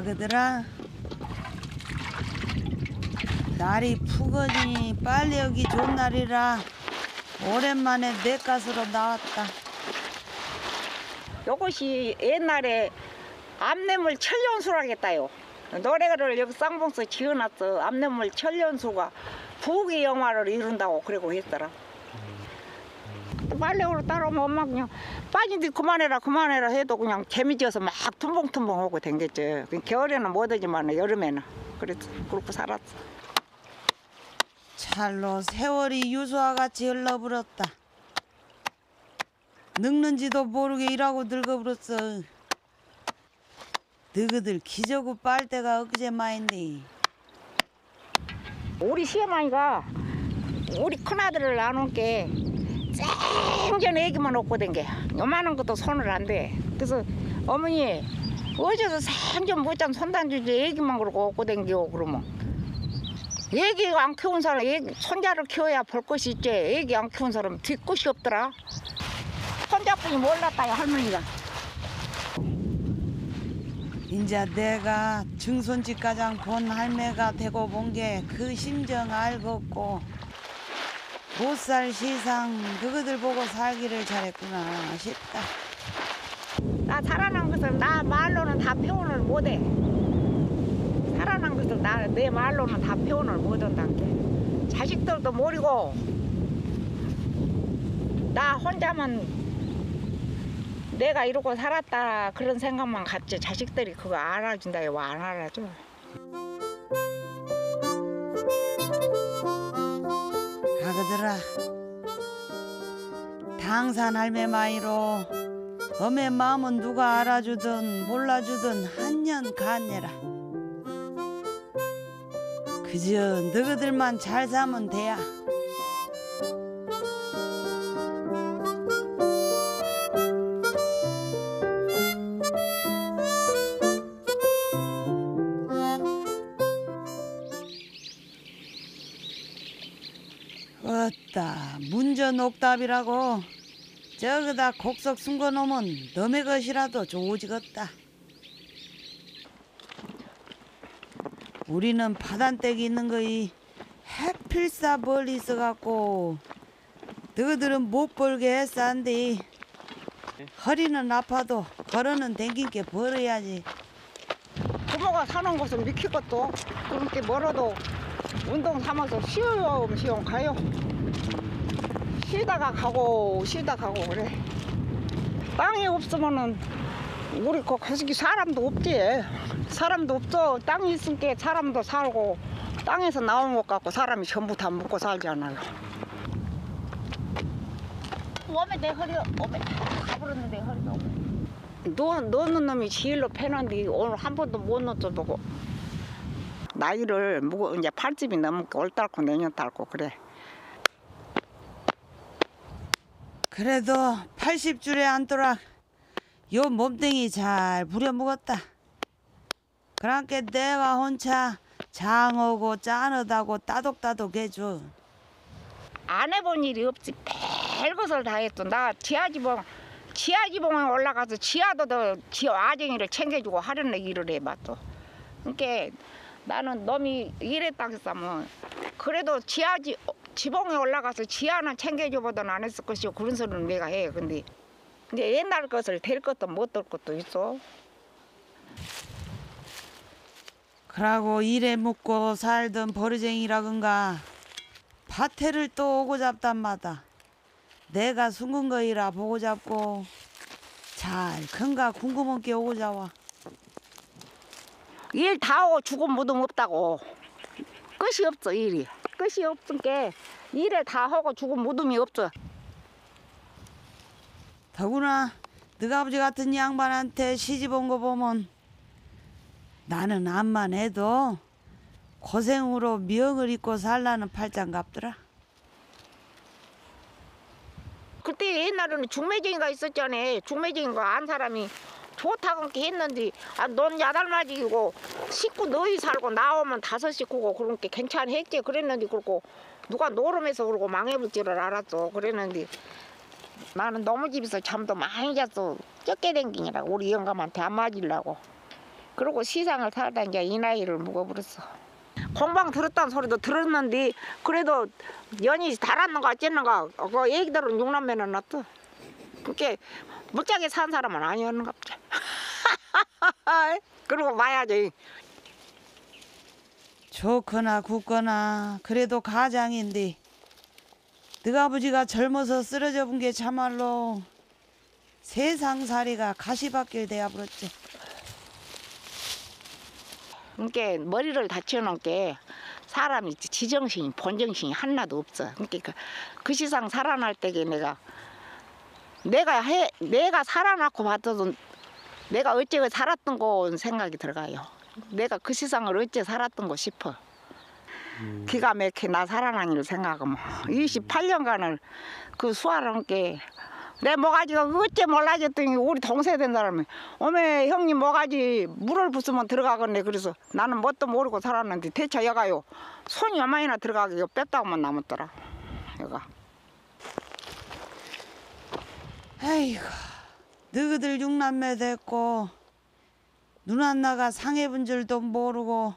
아그들아 날이 푸거니 빨리 여기 좋은 날이라 오랜만에 내 갓으로 나왔다 요것이 옛날에 암내물 천년수라겠다요. 노래를 여기 쌍봉서 지어놨어. 암내물 천년수가 부귀 영화를 이룬다고 그러고 했더라. 빨래로 따라오면 엄마 그냥 빠진데 그만해라 그만해라 해도 그냥 재미지어서 막 tum벙tum벙 하고 댕겼지. 그 겨울에는 못하지만 여름에는. 그래서 그렇게 살았어. 찰로 세월이 유수와 같이 흘러버렸다. 늙는지도 모르게 일하고 늙어버렸어 너희들 기저구 빨 때가 엊그제 마인데. 우리 시어머니가 우리 큰아들을 안온 게 생전 애기만 얻고 댕게 요만한 것도 손을 안 대. 그래서 어머니 어제서 생전 못잠 손단 주지 애기만 그러고 얻고 댕겨 그러면. 애기가 안 키운 사람 애기, 손자를 키워야 볼 것이 있지. 애기 안 키운 사람 뒷것이 없더라. 손자뿐이 몰랐다요 할머니가. 인자 내가 증손집 가장 본 할매가 되고 본 게 그 심정 알겠고 못살 시상 너희들 보고 살기를 잘했구나 싶다. 나 살아난 것을 나 말로는 다 표현을 못해. 살아난 것을 나 내 말로는 다 표현을 못한다는 게. 자식들도 모르고 나 혼자만 내가 이러고 살았다 그런 생각만 갖지 자식들이 그거 알아준다 이거 안 알아줘. 아그들아 당산 할매 마이로 엄의 마음은 누가 알아주든 몰라주든 한년 간내라. 그저 너희들만 잘 사면 돼야 옥답이라고. 저기다 곡석 숨겨놓으면 너의 것이라도 좋아지겠다. 우리는 바단댁이 있는 거이 해필사 멀리 있어갖고 너희들은 못 벌게 했싼데 허리는 아파도 걸어는 댕긴 게 벌어야지. 부모가 사는 곳은 미칠 것도 그렇게 멀어도 운동 삼아서 쉬어요 쉬어. 가요 쉬다가 가고 쉬다 가고 그래. 땅이 없으면은 우리 거 가시기 사람도 없지. 사람도 없어. 땅이 있으니까 사람도 살고. 땅에서 나온 것 같고 사람이 전부 다 먹고 살잖아요. 오메 내 허리 오메. 다 부렀는데 허리가 너, 너는 놈이 제일로 패는데 오늘 한 번도 못 넣었어 보고. 나이를 뭐 이제 팔집이 넘으니까 올 달고 내년 달고 그래 그래도 80줄에 앉도록 요 몸뚱이 잘 부려먹었다. 그러니까 내가 혼자 장하고 짠하다고 따독따독 해줘. 안 해본 일이 없지 별것을 다 했어 나 지하지봉 지하지봉에 올라가서 지하도 더 지하 아쟁이를 챙겨주고 하려는 일을 해봤어 그러니까 나는 놈이 이랬다 했으면 그래도 지하지 지봉에 올라가서 지하는 챙겨줘보던 안 했을 것이고 그런 소리는 내가 해 근데. 이제 옛날 것을 될 것도 못 될 것도 있어. 그러고 일에 묵고 살던 버르쟁이라건가 밭에를 또 오고 잡단 마다 내가 숨은 거이라 보고 잡고 잘 큰가 궁금한 게 오고 잡아. 일 다 하고 죽은 무덤 없다고. 끝이 없어 일이 끝이 없으니까 일에 다 하고 죽은 무덤이 없어. 더구나 너희 아버지 같은 양반한테 시집 온 거 보면 나는 암만 해도 고생으로 명을 입고 살라는 팔짱 같더라. 그때 옛날에는 중매쟁이가 있었잖아. 중매쟁이가 안 사람이 좋다고 이렇게 했는데 아, 넌 야달맞이고 식구 너희 살고 나오면 다섯 식구고 그러니까 괜찮았지 그랬는데 그렇고 누가 노름해서 그러고 망해볼 줄을 알았어 그랬는데 나는 너무 집에서 잠도 많이 잤어 적게 댕기느라고 우리 영감한테 안 맞으려고 그러고 시상을 살다 이제 이 나이를 먹어버렸어. 공방 들었다는 소리도 들었는데 그래도 연이 달았는가 어쨌는가 그 애기들은 육남매는 놨어. 그게 무짝에 산 사람은 아니었는가 보자. 그러고 봐야지. 좋거나 굳거나 그래도 가장인데 너 아버지가 젊어서 쓰러져 본 게 참말로 세상살이가 가시밭길 되어버렸지. 그러니까 머리를 다쳐놓은 게 사람이 지정신이 본정신이 하나도 없어. 그러니까 그, 그 시상 살아날 때게 내가 내가 해 내가 살아났고 봤어도 내가 어째 살았던 거 생각이 들어가요. 내가 그 세상을 어째 살았던 거 싶어. 기가 막히게 나 살아난 일 생각하면 28년간을 그 수화를 함께 내 모가지가 어째 몰라졌더니 우리 동생 된 사람이 어메 형님 모가지 물을 부수면 들어가겠네. 그래서 나는 뭣도 모르고 살았는데 대체 여가요. 손이 얼마나 들어가게 뺐다고만 남았더라. 여가 아이고 너희들 육남매 됐고 눈안 나가 상해본 줄도 모르고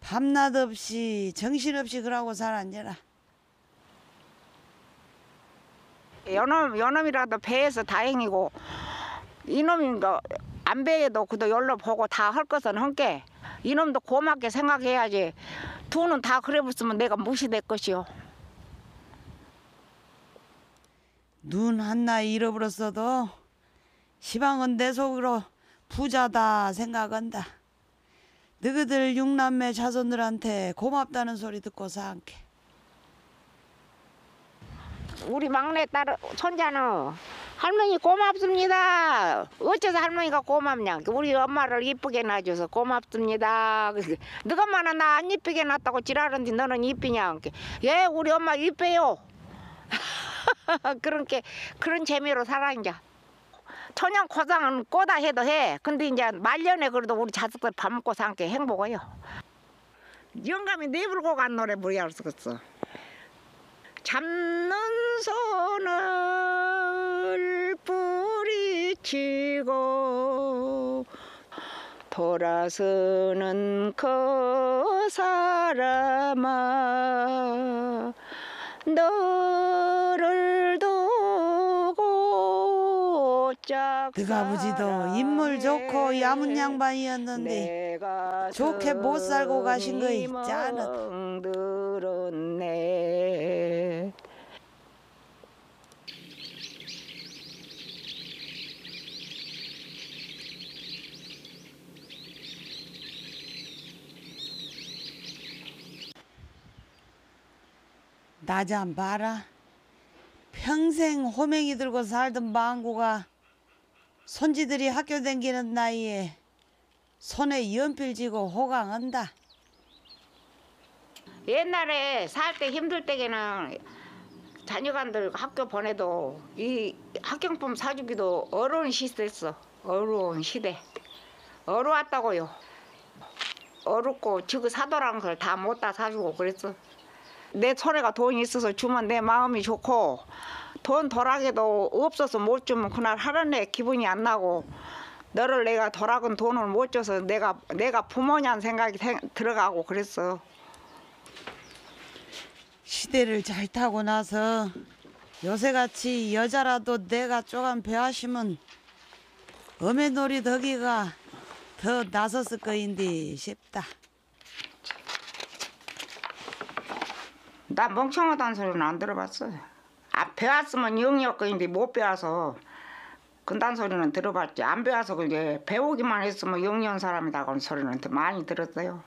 밤낮 없이 정신없이 그러고 살았니라. 연놈 연놈이라도 배에서 다행이고 이놈인가 안 배에도 그도 열로 보고 다 할 것은 함께 이놈도 고맙게 생각해야지 두는 다 그래 붙으면 내가 무시될 것이요 눈 한나 잃어버렸어도 시방은 내 속으로 부자다 생각한다. 너희들 육남매 자손들한테 고맙다는 소리 듣고 산게. 우리 막내 딸 손자는 할머니 고맙습니다. 어째서 할머니가 고맙냐? 우리 엄마를 이쁘게 낳아줘서 고맙습니다. 너가 만은 나 안 이쁘게 낳았다고 지랄하는데 너는 이쁘냐? 예, 우리 엄마 이뻐요. 그런 게 그런 재미로 살아 이제. 천연 고상은 꼬다 해도 해. 근데 이제 말년에 그래도 우리 자식들 밥 먹고 산게 행복해요. 영감이 내불고 간 노래 뭐야 쓰겠어. 잡는 손을 뿌리치고 돌아서는 그 사람아 너 너희 아버지도 인물 좋고 야문 양반이었는데 좋게 못 살고 가신 거 있잖아. 들었네. 나좀 봐라. 평생 호맹이 들고 살던 망고가 손지들이 학교 다니는 나이에 손에 연필 쥐고 호강한다. 옛날에 살 때 힘들 때에는 자녀간들 학교 보내도 이 학경품 사주기도 어려운 시대였어. 어려운 시대. 어려웠다고요. 어렵고 지금 사도라는 걸 다 못 다 사주고 그랬어. 내 손에가 돈이 있어서 주면 내 마음이 좋고 돈 덜하게도 없어서 못 주면 그날 애 기분이 안 나고 너를 내가 덜하건 돈을 못 줘서 내가 내가 부모냐는 생각이 생- 들어가고 그랬어. 시대를 잘 타고 나서 요새같이 여자라도 내가 쪼간 배하시면 어메놀이 덕이가 더 나섰을 거인데 싶다. 나 멍청하다는 소리는 안 들어봤어. 아 배웠으면 영역인데 못 배워서 그딴 소리는 들어봤지. 안 배워서 그게 배우기만 했으면 영리한 사람이다 그런 소리는 더 많이 들었어요.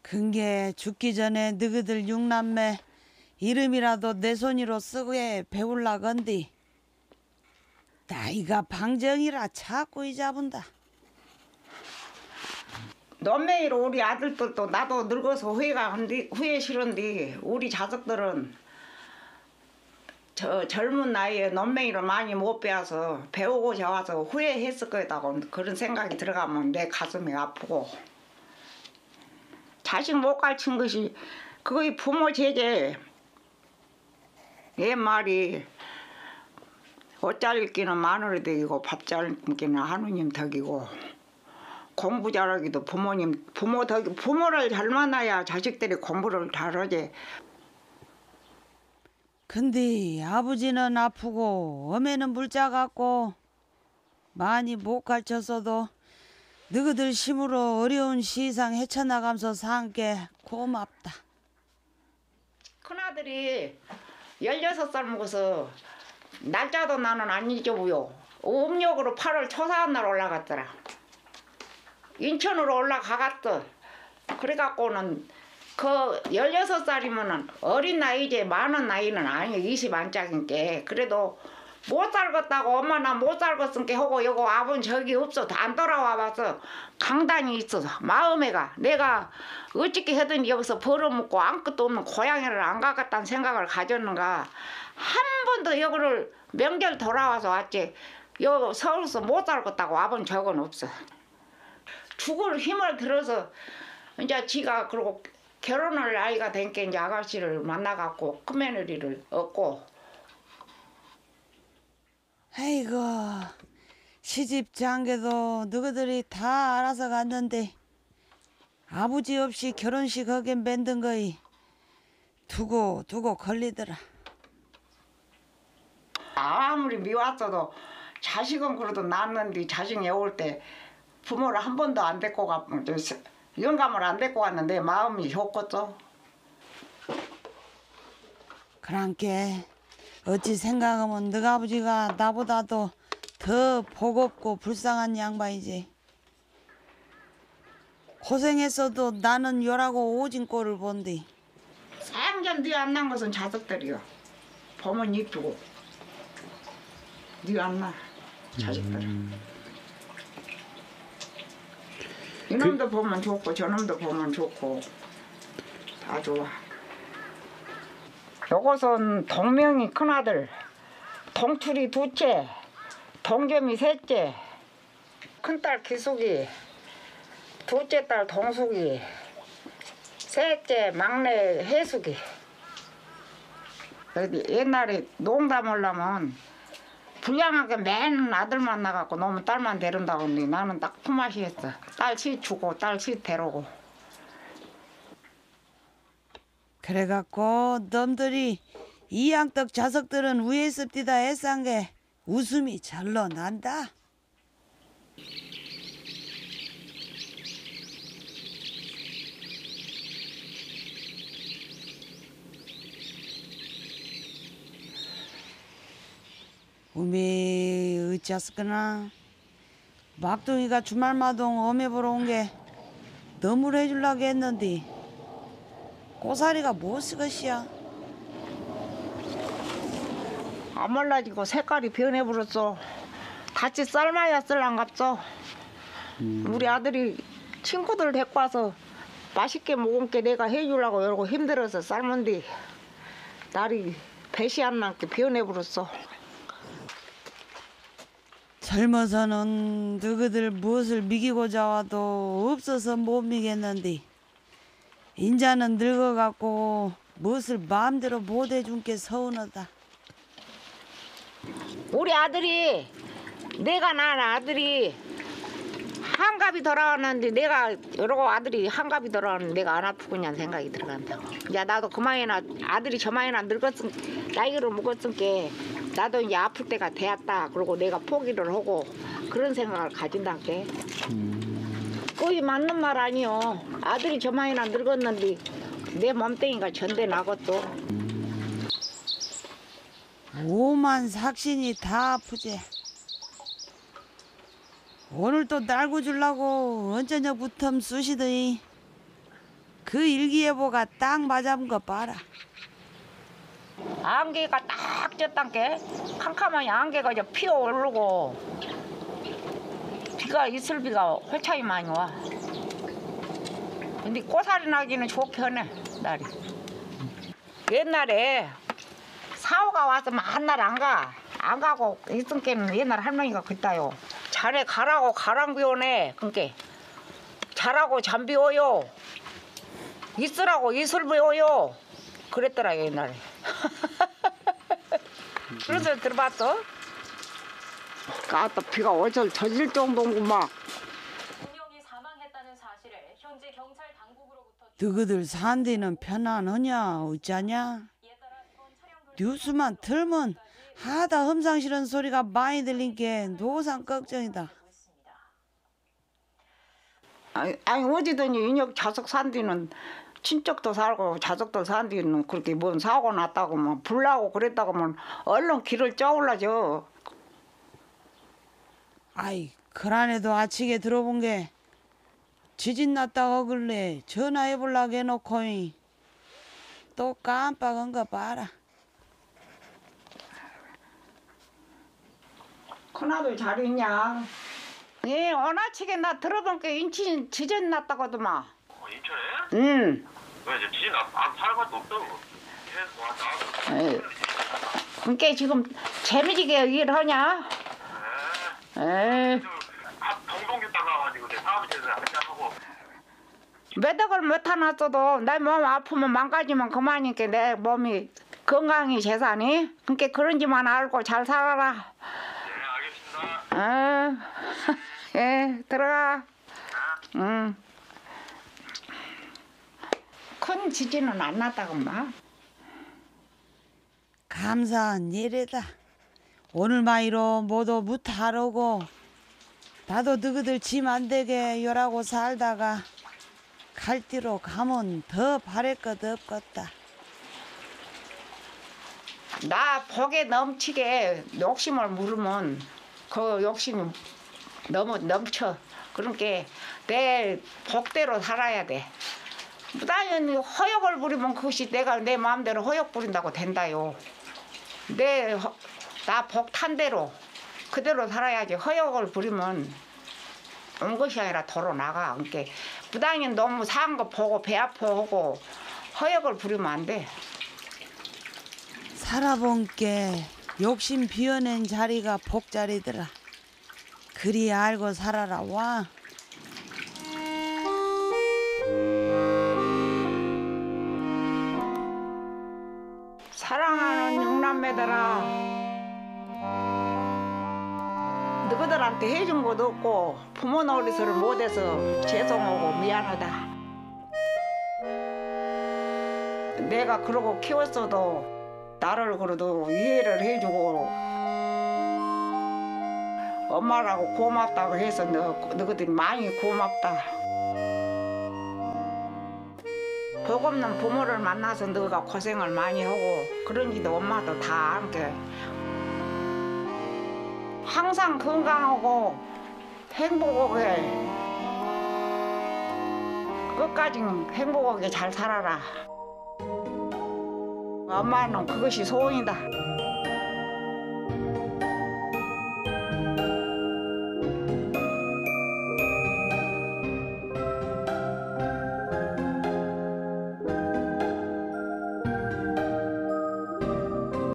근게 죽기 전에 너희들 육남매 이름이라도 내 손으로 쓰게 배울라 건디 나이가 방정이라 자꾸 잊어본다. 넘매이로 우리 아들들도 나도 늙어서 후회가 한디, 후회 싫은데 우리 자식들은 저 젊은 나이에 넘매이를 많이 못 배워서 배우고 자와서 후회했을 거다고 그런 생각이 들어가면 내 가슴이 아프고 자식 못 가르친 것이 그거의 부모 제재 옛 말이 옷 잘기는 마누라 덕이고 밥 잘기는 하느님 덕이고 공부 잘하기도 부모님 부모 덕 부모를 잘 만나야 자식들이 공부를 잘하지. 근데 아버지는 아프고 어머니는 물자 같고 많이 못 가르쳤어도 너희들 힘으로 어려운 시상 헤쳐나가면서 산 게 고맙다. 큰아들이 16살 먹어서 날짜도 나는 안 잊어보여. 음력으로 8월 초사한 날 올라갔더라 인천으로 올라가갔어 그래갖고는 그 16살이면은 어린 나이지 많은 나이는 아니야 20 안짝인 게 그래도 못 살겠다고 엄마 나 못 살겠으니까 하고 여고 아버지 저기 없어. 안 돌아와 봐서 강단이 있어 마음에가. 내가 어떻게 하든 여기서 벌어먹고 아무것도 없는 고향을 안 가겠다는 생각을 가졌는가. 한 번도 여기를 명절 돌아와서 왔지. 여 서울서 못 살겠다고 와본 적은 없어 죽을 힘을 들어서 이제 지가 그러고 결혼할 나이가 된게 이제 아가씨를 만나갖고 큰 며느리를 얻고 아이고 시집 장계도 너희들이 다 알아서 갔는데 아버지 없이 결혼식 하긴 만든 거이 두고 두고 걸리더라. 아무리 미웠어도 자식은 그래도 낳았는데 자식 애올 때 부모를 한 번도 안 데리고 가 영감을 안 데리고 왔는데 마음이 좋겠죠. 그랑께 어찌 생각하면 너희 아버지가 나보다도 더 버겁고 불쌍한 양반이지. 고생했어도 나는 열하고 오진 꼴을 본디. 생전 네안 난 것은 자식들이요. 보면 이쁘고 네안 나. 자식들. 이놈도 보면 좋고 저놈도 보면 좋고 다 좋아. 요것은 동명이 큰아들, 동출이 둘째, 동겸이 셋째, 큰딸 기숙이, 둘째 딸 동숙이, 셋째 막내 해숙이. 옛날에 농담을 하면 불량하게 맨 아들 만 나갖고 너무 딸만 데려온다고 했는데 나는 딱 품앗이 했어. 딸시 주고 딸시 데려오고. 그래갖고 놈들이 이양떡 자석들은 위에 습디다 애싼 게 웃음이 절로 난다. 우미 어찌했을거나 막둥이가 주말마동 어메 보러 온 게 너무를 해주려고 했는데 꼬사리가 무엇이 것이야? 안 말라지고 색깔이 변해버렸어. 같이 삶아야 쓸랑갑죠. 우리 아들이 친구들 데리고 와서 맛있게 먹은 게 내가 해주려고 이러고 힘들어서 삶은데 날이 배시 안 남게 변해버렸어. 젊어서는 너희들 무엇을 미기고자 와도 없어서 못 미겠는데 인자는 늙어갖고 무엇을 마음대로 못 해준 게 서운하다. 우리 아들이 내가 낳은 아들이 한갑이 돌아왔는데 내가 이러고 아들이 한갑이 돌아왔는데 내가 안 아프겠냐는 생각이 들어간다고. 이제 나도 그만이나 아들이 저만이나 늙었은 나이를 먹었으니까 나도 이제 아플 때가 되었다. 그러고 내가 포기를 하고 그런 생각을 가진다 게. 거의 맞는 말 아니요. 아들이 저만이나 늙었는데 내 몸뚱이가 전대 나겠어. 오만 삭신이 다 아프지. 오늘 또 날고 줄라고 언제냐부터 쑤시더니 그 일기예보가 딱 맞아본 거 봐라. 안개가 딱 졌단게 캄캄하니 안개가 이제 피어 오르고 비가 이슬 비가 회차이 많이 와. 근데 꼬살이 나기는 좋게 하네 날이. 옛날에 사오가 와서 만날 안 가. 안 가고 있은게는 옛날 할머니가 그랬다요. 자네 가라고 가랑비 오네. 그니까 자라고 잠비 오요. 있으라고 이슬비 오요. 그랬더라 옛날에. 그래서 들어봤어? 아따 비가 어쩔 젖을 정도구만. 운명이 사망했다는 사실을 현재 경찰 당국으로부터 너희들 산 데는 편안하냐 어쩌냐 뉴스만 틀면 하다 험상 싫은 소리가 많이 들린 게 노상 걱정이다. 아니, 아니 어디든지 인혁 자석 산 뒤는 친척도 살고 자석도 산 뒤는 그렇게 뭔 사고 났다고 뭐 불나고 그랬다고 면 얼른 길을 짜올라죠. 아이 그란에도 아치게 들어본 게 지진 났다 어글래 전화해 볼라고 해놓고이 또 깜빡한 거 봐라 큰아들 잘 있냐? 예, 어나치게 나 들어본 게 인친 지진 났다거든만. 어, 인천에? 응. 왜 이제 지진 안, 안 살아갈 수 없다고 계속 왔다 에이. 그러니까 지금 재미지게 일하냐? 에이, 따가가지고 내 사무실에서 한잔하고 매덕을 못 하놨어도 내 몸 아프면 망가지면 그만이니까 내 몸이 건강이 재산이. 그러니까 그런지만 알고 잘 살아라. 네 알겠습니다 어, 예, 들어가. 응. 큰 지진은 안 났다구만. 감사한 일이다 오늘 마이로 모두 무탈하고 나도 너희들 짐 안 되게 요라고 살다가 갈 뒤로 가면 더 바랄 것 없겠다 나 복에 넘치게 욕심을 물으면 그 욕심이 너무 넘쳐. 그러니까 내 복대로 살아야 돼. 무단히 허욕을 부리면 그것이 내가 내 마음대로 허욕 부린다고 된다요. 내 나 복탄 대로 그대로 살아야지 허욕을 부리면 온 것이 아니라 도로 나가. 그러니까 무당히 너무 사한 거 보고 배 아파하고 허욕을 부리면 안 돼. 살아본 게 욕심 비워낸 자리가 복자리더라. 그리 알고 살아라 와. 육남매들아. 너희들한테 해준 것도 없고 부모 노릇을 못해서 죄송하고 미안하다. 내가 그러고 키웠어도 나를 그래도 이해를 해주고 엄마라고 고맙다고 해서 너, 너희들이 많이 고맙다 복 없는 부모를 만나서 너가 고생을 많이 하고 그런지도 엄마도 다 함께. 항상 건강하고 행복하게. 끝까지 행복하게 잘 살아라. 엄마는 그것이 소원이다